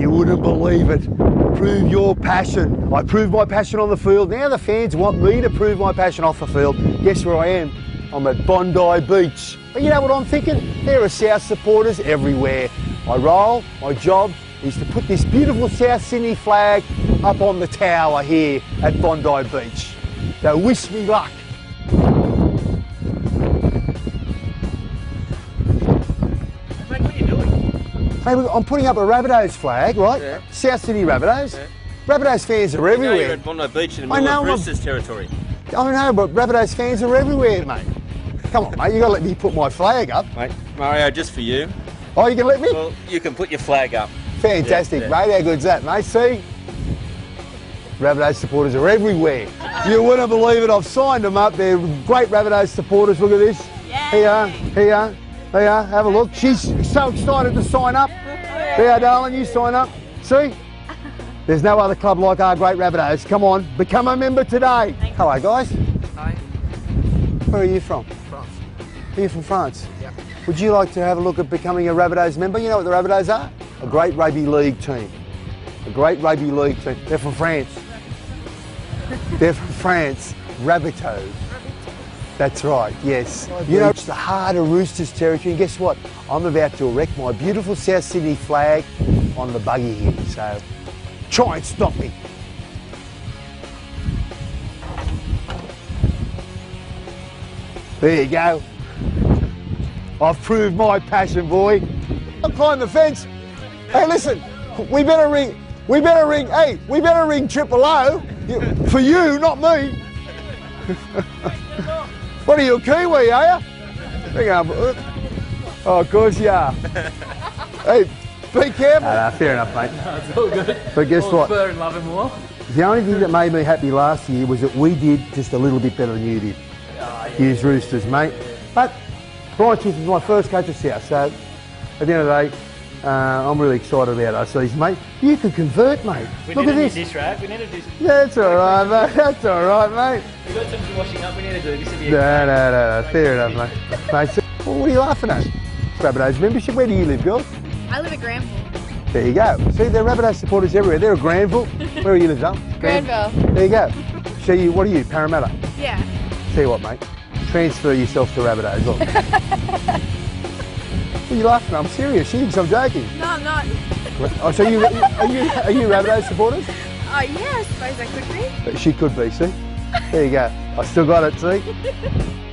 You wouldn't believe it. Prove your passion. I proved my passion on the field. Now the fans want me to prove my passion off the field. Guess where I am? I'm at Bondi Beach. But you know what I'm thinking? There are South supporters everywhere. My role, my job is to put this beautiful South Sydney flag up on the tower here at Bondi Beach. So wish me luck. Hey, look, I'm putting up a Rabbitohs flag, right? Yeah. South Sydney Rabbitohs. Yeah. Rabbitohs fans are You know you're everywhere. at Bondi Beach in the I middle know, of I'm- Roosters territory. I know, but Rabbitohs fans are everywhere, mate. Come on, mate, you gotta let me put my flag up. Mate, Mario, just for you. Oh, you can let me? Well, you can put your flag up. Fantastic, yeah. mate. How good's that, mate? See? Rabbitohs supporters are everywhere. You wouldn't believe it. I've signed them up. They're great Rabbitohs supporters. Look at this. Here, here, here. Uh, have a look. She's so excited to sign up. There, darling, you sign up. See? There's no other club like our great Rabbitohs. Come on, become a member today. Hello, guys. Hi. Where are you from? France. Are you from France? Yeah. Would you like to have a look at becoming a Rabbitohs member? You know what the Rabbitohs are? A great rugby league team. A great rugby league team. They're from France. They're from France. Rabbitohs. That's right, yes. You know, it's the heart of Roosters territory, and guess what? I'm about to erect my beautiful South Sydney flag on the buggy here, so try and stop me. There you go. I've proved my passion, boy. I'll climb the fence. Hey, listen, we better ring. We better ring. Hey, we better ring Triple O for you, not me. what are you, Kiwi, are you? Hang on. Oh, of course you are. hey, be careful. fair enough, mate. It's all good. But guess All what? Fur and love and more. The only thing that made me happy last year was that we did just a little bit better than you did. Ah, Use Roosters, mate. But Brian Smith was my first coach of South, so at the end of the day, uh, I'm really excited about our season, mate. You could convert, mate. We Look need at a this. dish rack. We need a dish. Yeah, that's all right, mate. That's all right, mate. We got some washing up. We need to do. This will be No, a no, no, no. Fair enough, mate. mate so, well, what are you laughing at? Rabbitohs membership. Where do you live, girl? I live at Granville. There you go. See, there are Rabbitohs supporters everywhere. They're at Granville. Where are you live, Dale? Granville. There you go. So you, what are you, Parramatta? Yeah. Tell you what, mate. Transfer yourself to Rabbitohs. Look. What are you laughing at? I'm serious. She thinks I'm joking. No, I'm not. Oh, so you, are you are you Rabbitohs supporters? Oh, uh, yeah, I suppose I could be. She could be. See, there you go. I still got it. See.